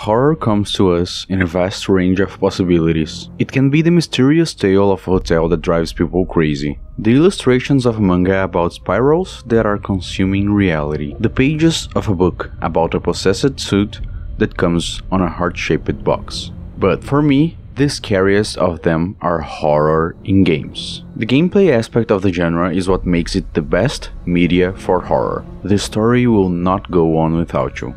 Horror comes to us in a vast range of possibilities. It can be the mysterious tale of a hotel that drives people crazy, the illustrations of a manga about spirals that are consuming reality, the pages of a book about a possessed suit that comes on a heart-shaped box. But for me, the scariest of them are horror in games. The gameplay aspect of the genre is what makes it the best media for horror. The story will not go on without you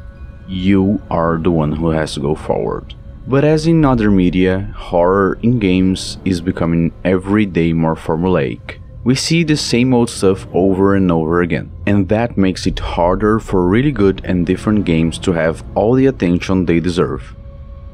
you are the one who has to go forward. But as in other media, horror in games is becoming every day more formulaic. We see the same old stuff over and over again, and that makes it harder for really good and different games to have all the attention they deserve.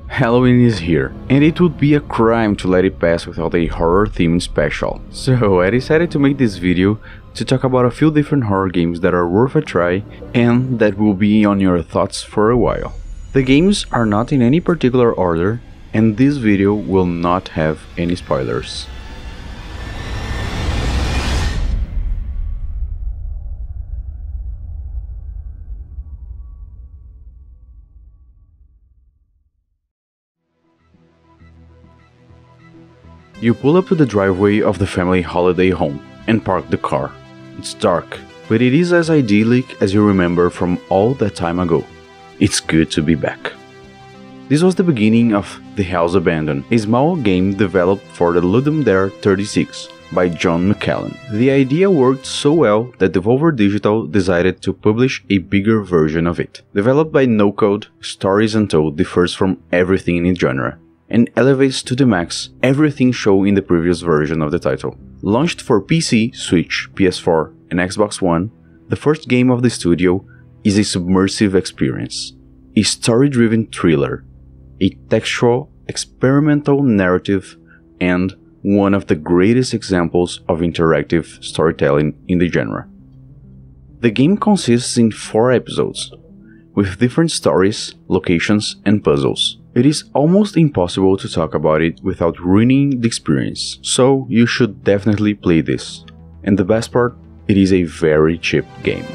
Halloween is here, and it would be a crime to let it pass without a horror themed special. So I decided to make this video to talk about a few different horror games that are worth a try and that will be on your thoughts for a while. The games are not in any particular order, and this video will not have any spoilers. You pull up to the driveway of the family holiday home and park the car. It's dark, but it is as idyllic as you remember from all that time ago. It's good to be back. This was the beginning of The House Abandoned, a small game developed for the Ludum Dare 36 by John McClellan. The idea worked so well that Devolver Digital decided to publish a bigger version of it. Developed by No Code, Stories Untold differs from everything in its genre and elevates to the max everything shown in the previous version of the title. Launched for PC, Switch, PS4, and Xbox One, the first game of the studio is a submersive experience, a story driven thriller, a textual, experimental narrative, and one of the greatest examples of interactive storytelling in the genre. The game consists in four episodes, with different stories, locations, and puzzles. It is almost impossible to talk about it without ruining the experience, so you should definitely play this. And the best part, it is a very cheap game.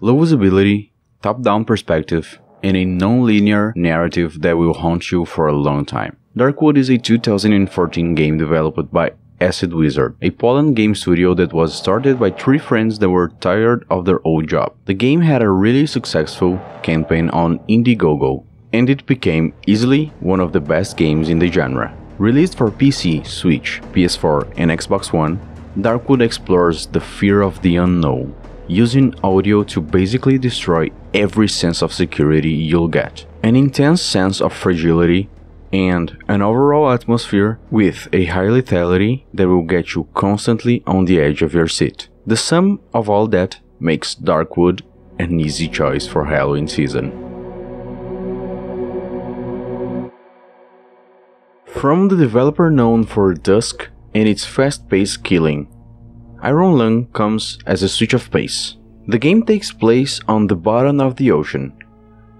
Low visibility, top-down perspective, and a non-linear narrative that will haunt you for a long time. Darkwood is a 2014 game developed by Acid Wizard, a Poland game studio that was started by three friends that were tired of their old job. The game had a really successful campaign on Indiegogo, and it became easily one of the best games in the genre. Released for PC, Switch, PS4, and Xbox One, Darkwood explores the fear of the unknown, using audio to basically destroy every sense of security you'll get. An intense sense of fragility and an overall atmosphere with a high lethality that will get you constantly on the edge of your seat. The sum of all that makes Darkwood an easy choice for Halloween season. From the developer known for Dusk and its fast-paced killing, Iron Lung comes as a switch of pace. The game takes place on the bottom of the ocean,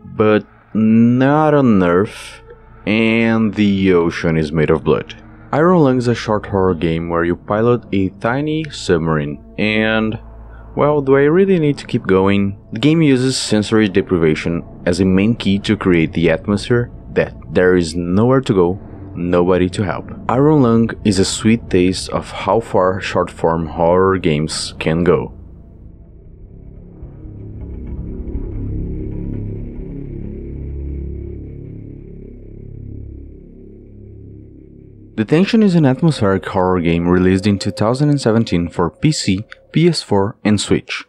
but not on Earth and the ocean is made of blood. Iron Lung is a short horror game where you pilot a tiny submarine, and well, do I really need to keep going? The game uses sensory deprivation as a main key to create the atmosphere that there is nowhere to go, nobody to help. Iron Lung is a sweet taste of how far short form horror games can go. Detention is an atmospheric horror game released in 2017 for PC, PS4, and Switch.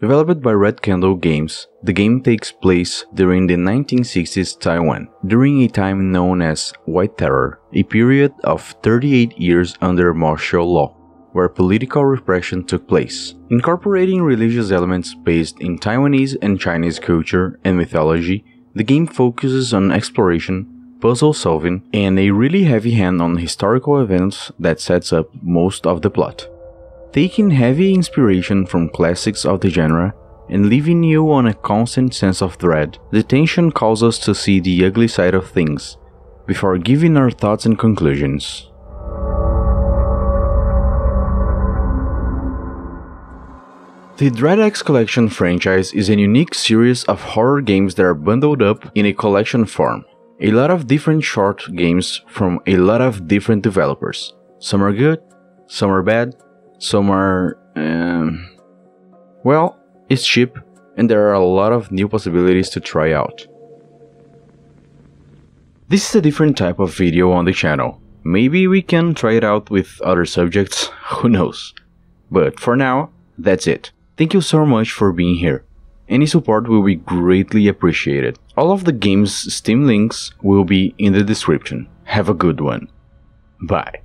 Developed by Red Candle Games, the game takes place during the 1960s Taiwan, during a time known as White Terror, a period of 38 years under martial law, where political repression took place. Incorporating religious elements based in Taiwanese and Chinese culture and mythology, the game focuses on exploration, puzzle solving, and a really heavy hand on historical events that sets up most of the plot. Taking heavy inspiration from classics of the genre and leaving you on a constant sense of dread, Detention calls us to see the ugly side of things, before giving our thoughts and conclusions. The Dread X Collection franchise is a unique series of horror games that are bundled up in a collection form. A lot of different short games from a lot of different developers. Some are good, some are bad, some are. Um, well, it's cheap, and there are a lot of new possibilities to try out. This is a different type of video on the channel. Maybe we can try it out with other subjects, who knows. But for now, that's it. Thank you so much for being here. Any support will be greatly appreciated. All of the game's Steam links will be in the description. Have a good one. Bye.